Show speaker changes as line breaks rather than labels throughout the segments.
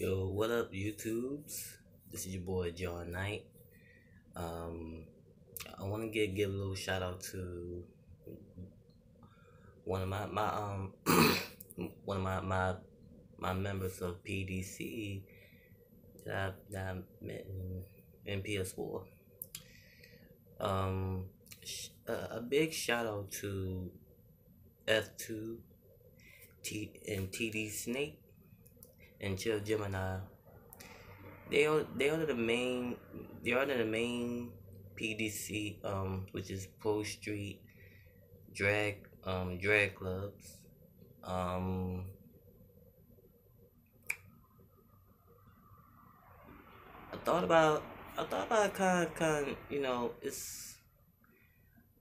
Yo, what up, YouTubes? This is your boy John Knight. Um, I want to give give a little shout out to one of my my um one of my my my members of PDC that I, that I met in, in PS4. Um, a, a big shout out to F2 T and TD Snake and Chill Gemini. They are they are the main they are the main PDC um which is Pro Street drag um drag clubs. Um I thought about I thought about kind kind you know it's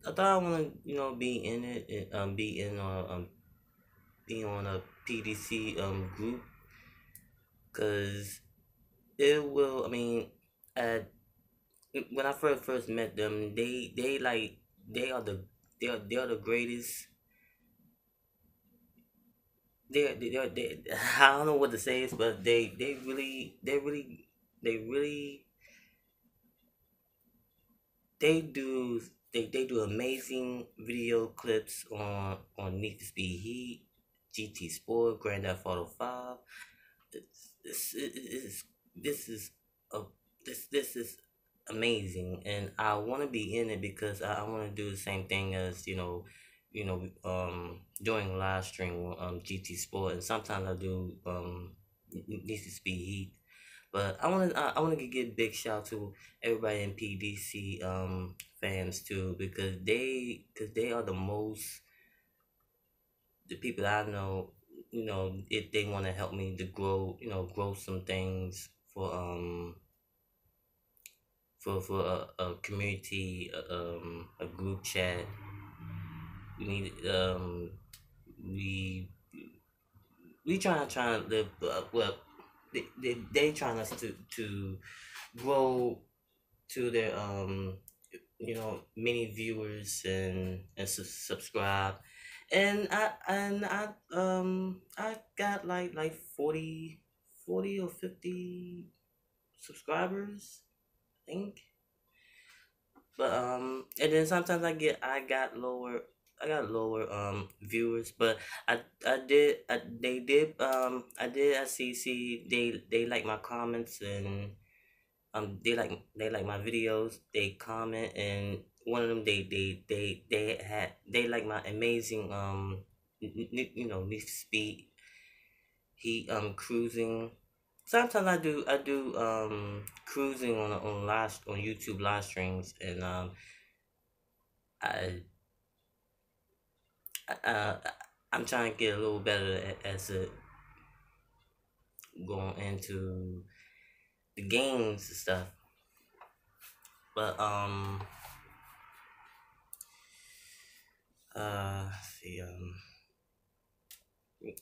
I thought I want to you know be in it and, um be in uh, um be on a PDC um group because it will I mean at when I first first met them they they like they are the they are they are the greatest they they they, they I don't know what to say but they they really they really they really they do they, they do amazing video clips on on Need to Speed Heat, GT Sport, Grand Theft Auto Five. It's, this is this is a this this is amazing, and I want to be in it because I, I want to do the same thing as you know, you know, um, doing live stream um, GT Sport, and sometimes I do um Need to Speed Heat. But I want to I, want to give big shout to everybody in PDC um fans too because they because they are the most the people I know you know if they want to help me to grow you know grow some things for um for for a, a community a, um a group chat. We need um we we trying to try to live uh, well they, they they trying us to to grow to their um you know many viewers and and su- subscribe and i and i um i got like like 40 40 or 50 subscribers i think. But um and then sometimes i get i got lower i got lower um viewers but i i did I, they did um i did i see see they they like my comments and um they like they like my videos they comment and one of them they they they they had they like my amazing um you know need speed he um cruising. Sometimes i do i do um cruising on on live on youtube live streams and um i uh i'm trying to get a little better as it going into the games and stuff. But um uh see um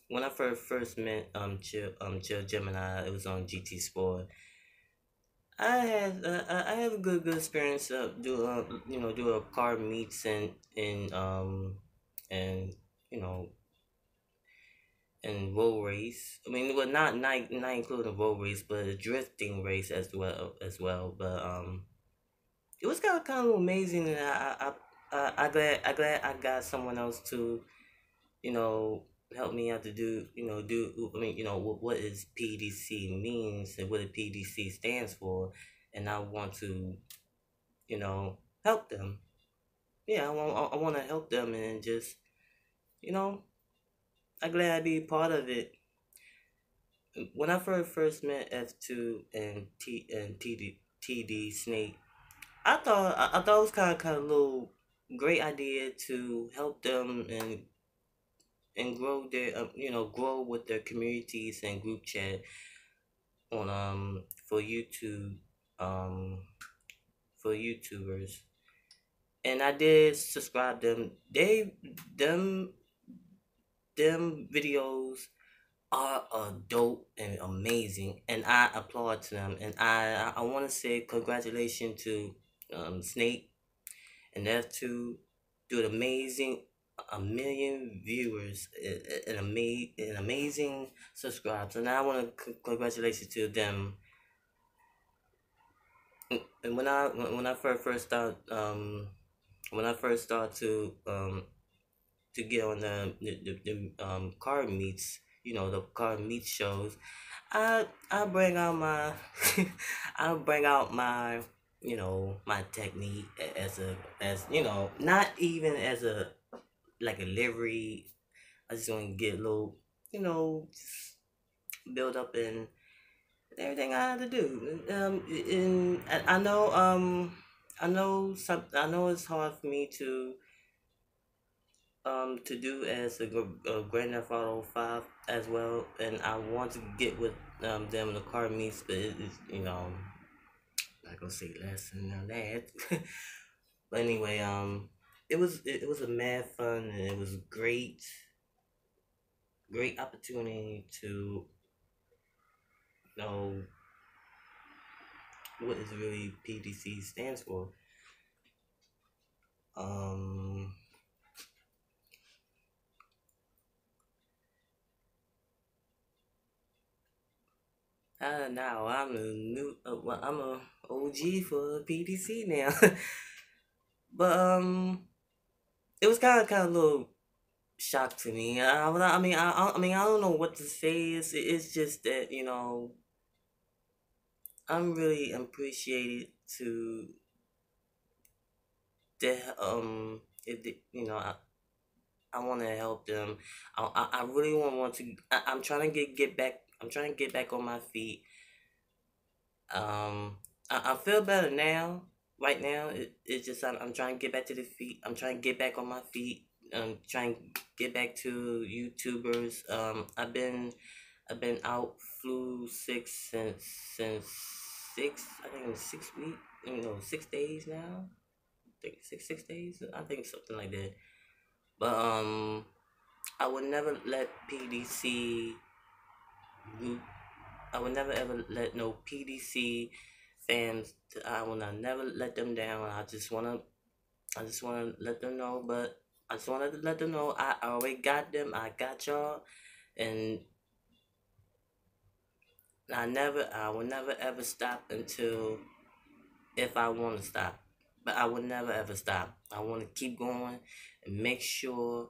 when I first first met um Chill um Chill Gemini, it was on GT Sport. I had uh, I had a good good experience of do uh, you know do a car meets and and um and you know and road race. I mean, well, not not not including road race, but a drifting race as well as well. But um, it was kind of kind of amazing, I I I I glad I glad I got someone else to you know help me out to do you know do I mean you know what what is PDC means and what the PDC stands for, and I want to you know help them. Yeah, I want I want to help them and just you know I'm glad I be part of it. When I first first met F two and T and TD TD Snake, I thought I, I thought it was kind of kind of little great idea to help them and and grow their uh, you know grow with their communities and group chat on um for YouTube um for YouTubers. And I did subscribe them. They them them videos are dope and amazing and I applaud to them. And I I, I want to say congratulations to um Snake and F2 do an amazing a million viewers, an, ama- an amazing subscribers, and I want to congratulations to them. And when I when I first first start um when I first start to um to get on the the, the, the um car meets you know the car meet shows, I I bring out my I bring out my you know my technique as a as you know not even as a like a livery. I just want to get a little you know build up and everything I had to do. Um, and I know um I know some I know it's hard for me to um to do as a, a Grand Theft Auto Five as well, and I want to get with um them the car meets, but it's you know not gonna say less than that. but anyway, um, it was it, it was a mad fun and it was great, great opportunity to know what is really PDC stands for. Um, uh, now I'm a new, uh, well, I'm a OG for PDC now. but um, it was kind of kind of a little shock to me. I, I mean, I, I mean, I don't know what to say. It's, it's just that you know, I'm really appreciated to that um, if they, you know, I, I want to help them. I, I, I really want want to. I, I'm trying to get get back. I'm trying to get back on my feet. Um, I, I feel better now. Right now, it, it's just I'm, I'm trying to get back to the feet. I'm trying to get back on my feet. I'm trying to get back to YouTubers. Um, I've been I've been out flu sick since since six. I think six weeks. You know, six days now. I think six six days. I think something like that. But um, I would never let PDC. I would never ever let no PDC fans. I will not never let them down. I just wanna, I just wanna let them know. But I just wanted to let them know I already got them. I got y'all, and I never, I will never ever stop until if I want to stop. But I will never ever stop. I want to keep going and make sure,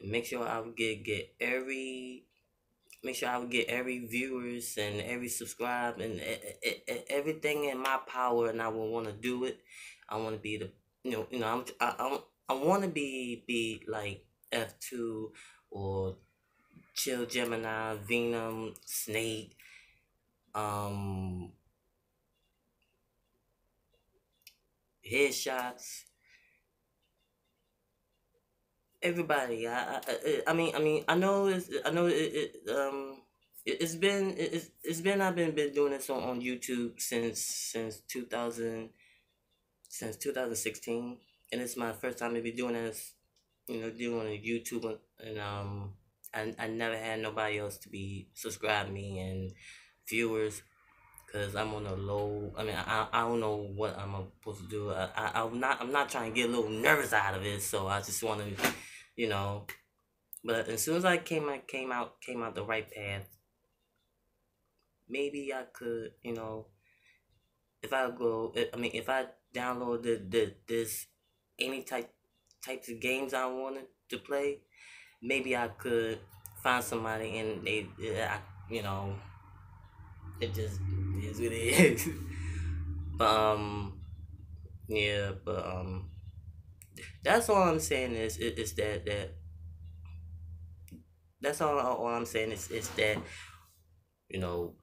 make sure I will get get every make sure I would get every viewers and every subscribe and everything in my power, and I will want to do it. I want to be the you know you know I'm I I, I want to be be like F two or Chill Gemini, Venom, Snake, um, headshots everybody. I, I, I mean, I mean, I know it's, I know it, it um, it, has been, it's, it's been, I've been, been doing this on, on YouTube since, since 2000, since 2016. And it's my first time to be doing this, you know, doing YouTube and, um, I, I never had nobody else to be subscribe me and viewers because I'm on a low. I mean, I, I don't know what I'm supposed to do. I, I I'm not I'm not trying to get a little nervous out of it. So I just want to you know. But as soon as I came I came out came out the right path, maybe I could, you know, if I go, I mean, if I download the, the this any type types of games I wanted to play, maybe I could find somebody and they, I, you know, it just is what it is. but um, yeah, but um, that's all I'm saying is is that that that's all all I'm saying is is that you know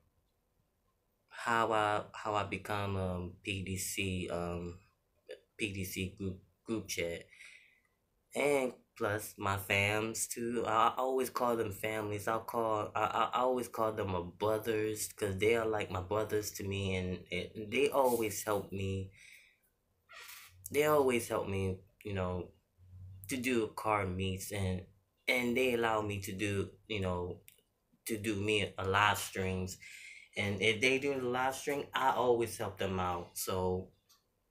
how I how I become um PDC um PDC group group chat and plus my fams too. I, always call them families. I'll call I, I always call them my brothers because they are like my brothers to me and, and they always help me. They always help me you know, to do car meets and and they allow me to do, you know, to do me a live streams. And if they do the live stream, I always help them out. So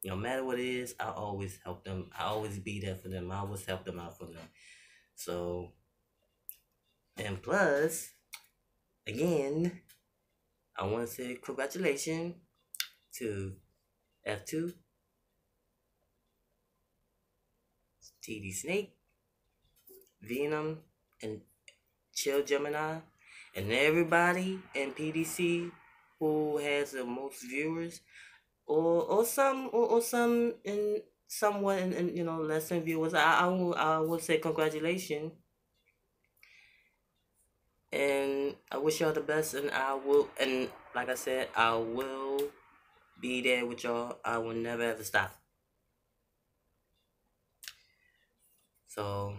no matter what it is, I always help them. I always be there for them. I always help them out for them. So, and plus, again, I want to say congratulations to F2, TD Snake, Venom, and Chill Gemini, and everybody in PDC who has the most viewers, or or some or, or some in somewhat in, in you know less than viewers. I I will I will say congratulations. And I wish y'all the best, and I will, and like I said, I will be there with y'all. I will never ever stop. So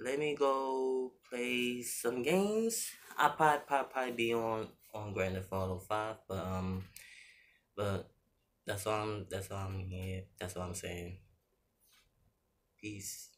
let me go play some games. I'll probably, probably, probably be on on Grand Theft Auto Five, but um, but that's all I'm that's all I'm here. That's all I'm saying. Peace.